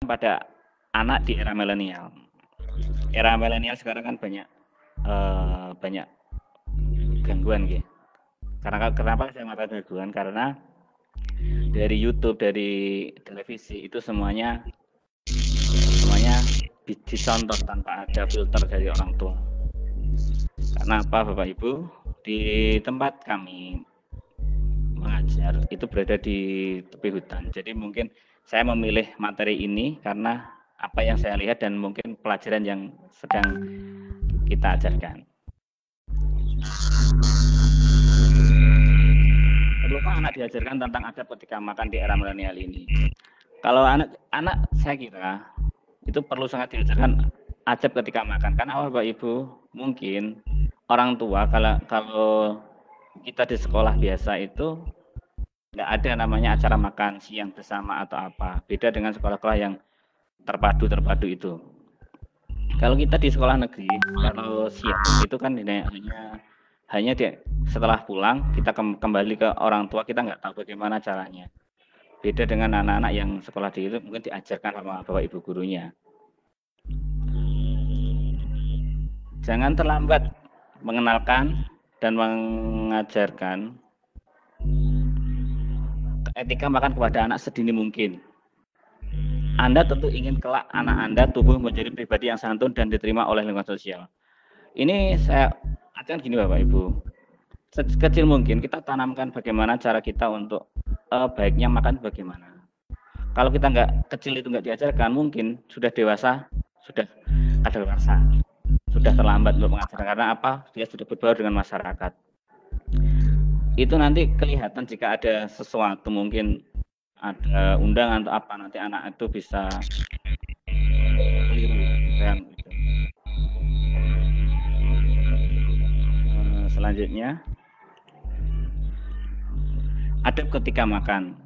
pada anak di era milenial. Era milenial sekarang kan banyak uh, banyak gangguan gitu. Karena kenapa saya mengatakan gangguan? Karena dari YouTube, dari televisi itu semuanya semuanya dicontoh tanpa ada filter dari orang tua. Karena apa Bapak Ibu? Di tempat kami mengajar itu berada di tepi hutan. Jadi mungkin saya memilih materi ini karena apa yang saya lihat dan mungkin pelajaran yang sedang kita ajarkan. Perlukah anak diajarkan tentang adab ketika makan di era milenial ini? Kalau anak anak saya kira itu perlu sangat diajarkan adab ketika makan karena apa Bapak Ibu mungkin orang tua kalau kalau kita di sekolah biasa itu nggak ada namanya acara makan siang bersama atau apa. Beda dengan sekolah-sekolah yang terpadu-terpadu itu. Kalau kita di sekolah negeri, kalau siang itu kan hanya hanya dia, setelah pulang kita kembali ke orang tua kita nggak tahu bagaimana caranya. Beda dengan anak-anak yang sekolah di itu mungkin diajarkan sama bapak ibu gurunya. Jangan terlambat mengenalkan dan mengajarkan etika makan kepada anak sedini mungkin. Anda tentu ingin kelak anak Anda tumbuh menjadi pribadi yang santun dan diterima oleh lingkungan sosial. Ini saya akan gini Bapak Ibu. Sekecil mungkin kita tanamkan bagaimana cara kita untuk uh, baiknya makan bagaimana. Kalau kita nggak kecil itu nggak diajarkan, mungkin sudah dewasa, sudah kadaluarsa, sudah terlambat untuk mengajarkan karena apa? Dia sudah berbaur dengan masyarakat itu nanti kelihatan jika ada sesuatu mungkin ada undangan atau apa nanti anak itu bisa keliru kan selanjutnya. Adab ketika makan.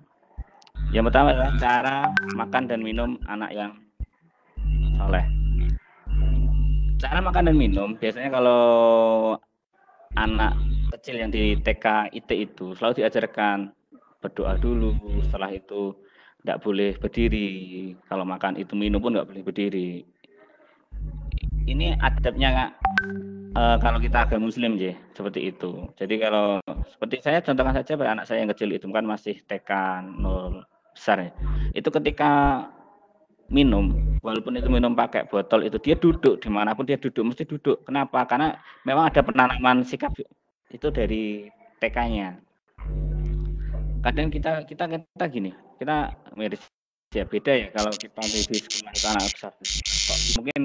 Yang pertama adalah cara makan dan minum anak yang soleh. Cara makan dan minum biasanya kalau anak kecil yang di TK IT itu selalu diajarkan berdoa dulu, setelah itu tidak boleh berdiri, kalau makan itu minum pun nggak boleh berdiri. Ini adabnya uh, kalau kita agama Muslim ya seperti itu. Jadi kalau seperti saya contohkan saja pada anak saya yang kecil itu kan masih TK nol besar ya. Itu ketika minum, walaupun itu minum pakai botol itu dia duduk di mana pun dia duduk mesti duduk. Kenapa? Karena memang ada penanaman sikap itu dari TK-nya. Kadang kita kita kita gini, kita miris ya beda ya kalau kita di sekolah itu anak besar. Mungkin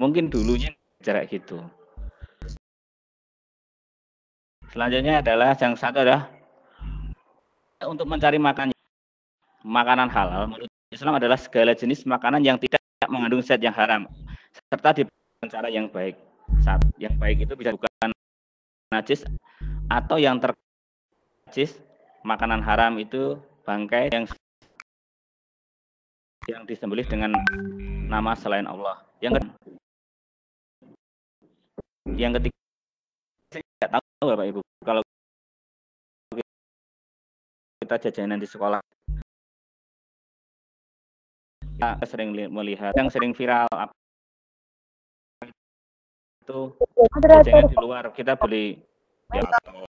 mungkin dulunya jarak gitu. Selanjutnya adalah yang satu adalah untuk mencari makan makanan halal menurut Islam adalah segala jenis makanan yang tidak mengandung zat yang haram serta di cara yang baik. Saat yang baik itu bisa bukan najis atau yang ternajis makanan haram itu bangkai yang yang disembelih dengan nama selain Allah. Yang kedua, yang ketiga saya tidak tahu Bapak Ibu kalau kita jajanan di sekolah kita sering melihat yang sering viral itu jajanan di luar kita beli. Ya. Atau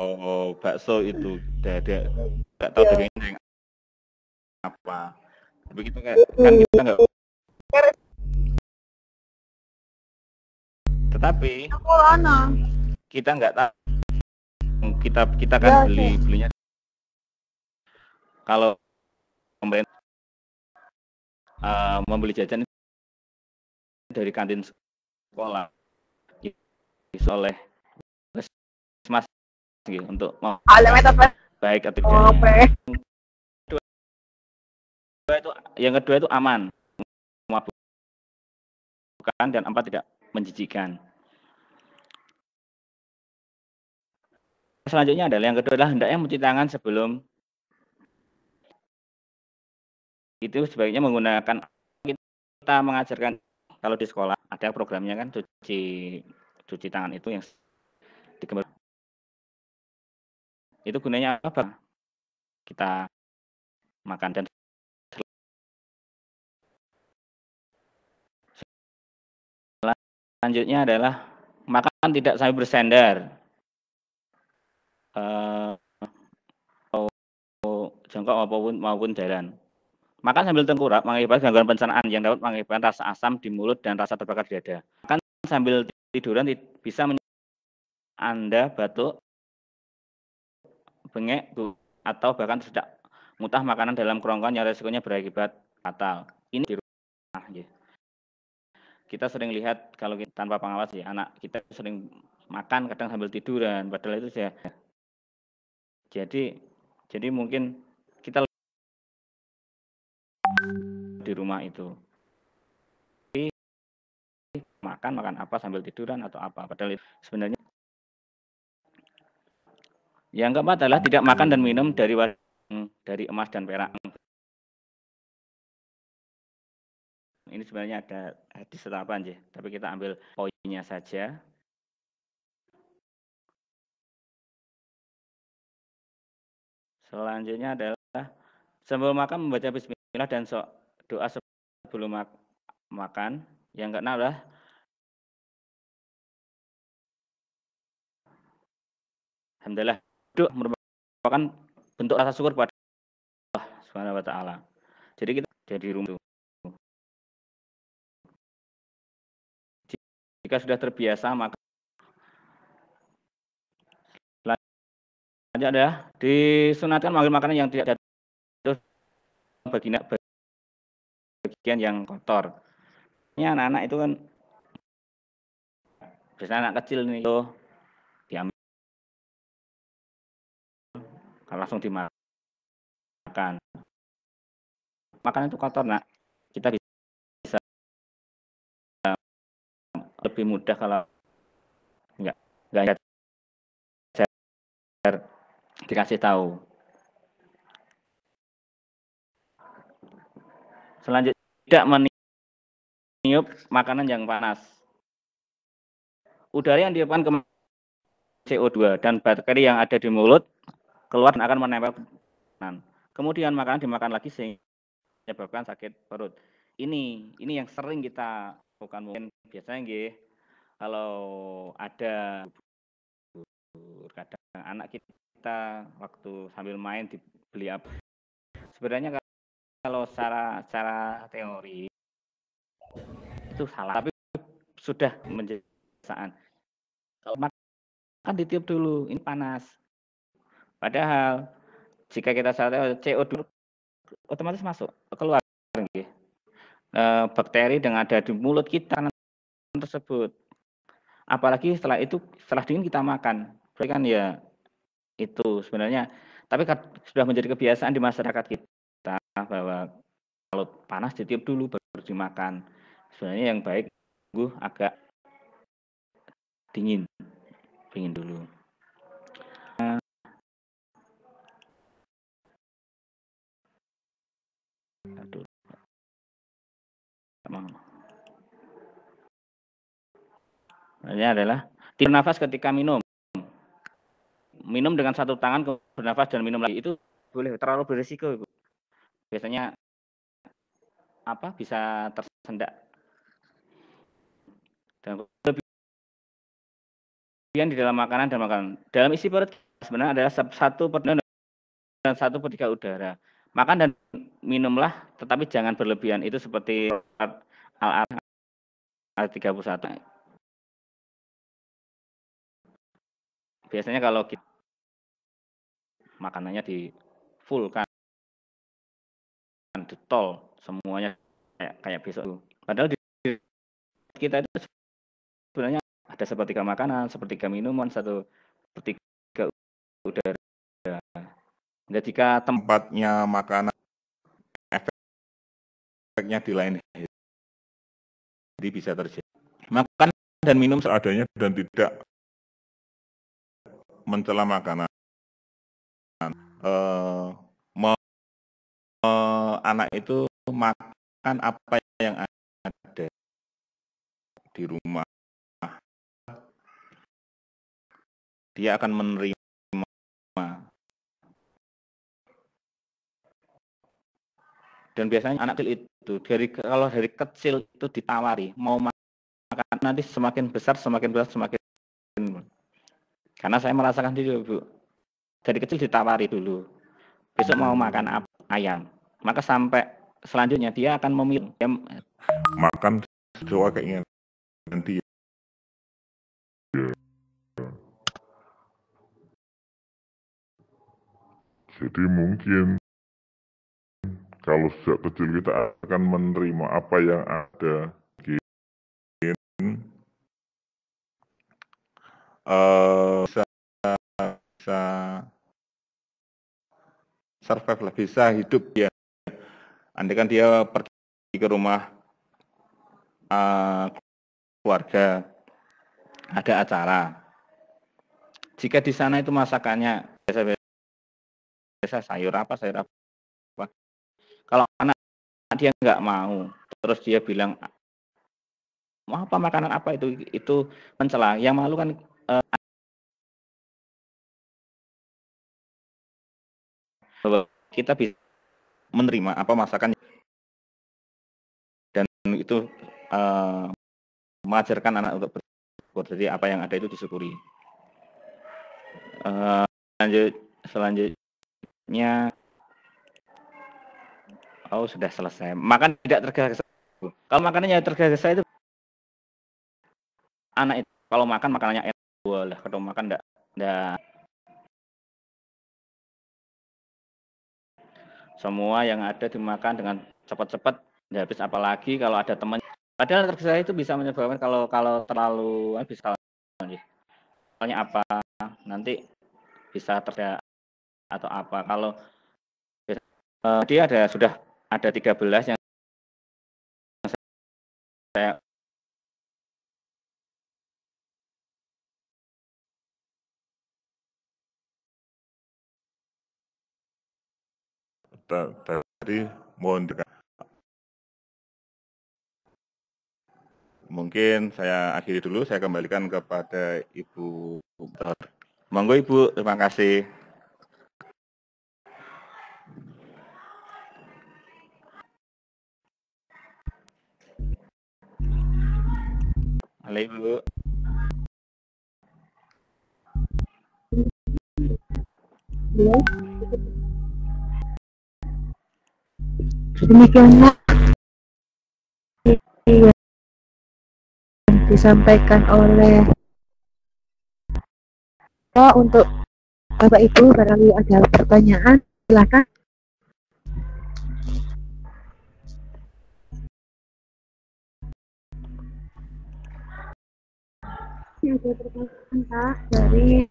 oh, bakso itu tidak nggak tahu dari ini apa. Begitu kan kan kita nggak tetapi kita nggak tahu. Kita kita kan ya, beli belinya. Kalau pemerintah uh, membeli jajan dari kantin sekolah oleh mas gitu, untuk mau baik atau tidak. Kedua itu yang kedua itu aman, bukan dan empat tidak menjijikan. Selanjutnya adalah yang kedua adalah hendaknya mencuci tangan sebelum itu sebaiknya menggunakan kita mengajarkan kalau di sekolah ada programnya kan cuci cuci tangan itu yang itu gunanya apa kita makan dan selanjutnya adalah makan tidak sampai bersandar. Uh, jongkok maupun maupun jalan. Makan sambil tengkurap mengakibatkan gangguan pencernaan yang dapat mengakibatkan rasa asam di mulut dan rasa terbakar di dada. Makan sambil tiduran bisa Anda batuk, bengek, atau bahkan tidak mutah makanan dalam kerongkongan yang resikonya berakibat fatal. Ini di rumah. Ya. Kita sering lihat kalau kita, tanpa pengawas ya anak kita sering makan kadang sambil tiduran padahal itu ya jadi jadi mungkin di rumah itu. Makan, makan apa sambil tiduran atau apa. Padahal sebenarnya yang keempat adalah tidak makan dan minum dari dari emas dan perak. Ini sebenarnya ada hadis atau apa aja, tapi kita ambil poinnya saja. Selanjutnya adalah sebelum makan membaca bismillah dan so, doa sebelum mak makan. Yang keenam adalah Alhamdulillah doa merupakan bentuk rasa syukur pada Allah Subhanahu wa taala. Jadi kita jadi rumah Jika sudah terbiasa maka selanjutnya ada disunatkan mengambil makanan yang tidak jatuh bagian bagian yang kotor. Ini anak-anak itu kan biasanya anak kecil nih tuh diambil langsung dimakan. Makanan itu kotor nak. Kita bisa lebih mudah kalau enggak enggak dikasih tahu. Selanjutnya tidak meniup makanan yang panas. Udara yang dihembuskan ke CO2 dan bakteri yang ada di mulut keluar dan akan menempel. Kemudian makanan dimakan lagi sehingga menyebabkan sakit perut. Ini ini yang sering kita lakukan mungkin biasanya nggih kalau ada kadang anak kita waktu sambil main dibeli apa sebenarnya kalau secara secara teori itu salah. Tapi sudah menjadi kebiasaan. Kalau makan ditiup dulu ini panas. Padahal jika kita saat CO2 otomatis masuk keluar. E, bakteri yang ada di mulut kita tersebut. Apalagi setelah itu setelah dingin kita makan. Berarti kan ya itu sebenarnya. Tapi sudah menjadi kebiasaan di masyarakat kita bahwa kalau panas ditiup dulu baru dimakan. Sebenarnya yang baik gue agak dingin, dingin dulu. Ini adalah tidur nafas ketika minum. Minum dengan satu tangan bernafas dan minum lagi itu boleh terlalu berisiko, biasanya apa bisa tersendak. Dan kelebihan di dalam makanan dan makanan. Dalam isi perut sebenarnya adalah satu per dan satu per tiga udara. Makan dan minumlah tetapi jangan berlebihan. Itu seperti al al 31 biasanya kalau kita makanannya di full kan tol semuanya kayak kayak besok padahal di kita itu sebenarnya ada sepertiga makanan sepertiga minuman satu sepertiga udara. Dan jika tempatnya makanan efeknya di lain jadi bisa terjadi. Makan dan minum seadanya dan tidak mencela makanan. Uh, anak itu makan apa yang ada di rumah. Dia akan menerima dan biasanya anak kecil itu dari kalau dari kecil itu ditawari mau makan nanti semakin besar, semakin besar, semakin karena saya merasakan dulu, Bu. Dari kecil ditawari dulu. Besok mau makan? Ayam. Maka sampai selanjutnya dia akan memilih makan sesuai keinginan dia. Jadi mungkin kalau sejak kecil kita akan menerima apa yang ada, mungkin uh, bisa, bisa survive lah, bisa hidup ya. Andai kan dia pergi ke rumah uh, keluarga, ada acara. Jika di sana itu masakannya biasa biasa sayur apa sayur apa? Kalau anak dia nggak mau terus dia bilang mau apa makanan apa itu? Itu mencela. Yang malu kan uh, kita bisa menerima apa masakan dan itu uh, mengajarkan anak untuk bersyukur. Jadi apa yang ada itu disyukuri. Uh, lanjut selanjutnya. Nya oh sudah selesai. Makan tidak tergesa kalau makanannya tergesa itu anak itu kalau makan makanannya enak boleh. Kalau makan enggak enggak semua yang ada dimakan dengan cepat-cepat ya habis. Apalagi kalau ada teman. Padahal tergesa itu bisa menyebabkan kalau kalau terlalu habis kalau misalnya apa? Nanti bisa terjadi atau apa. Kalau uh, dia ada sudah ada 13 yang saya tadi mohon mungkin saya akhiri dulu saya kembalikan kepada Ibu Monggo Ibu terima kasih. Halo Ibu. Demikianlah yang disampaikan oleh oh, untuk Bapak Ibu barangkali ada pertanyaan silakan. ada pertanyaan Kak dari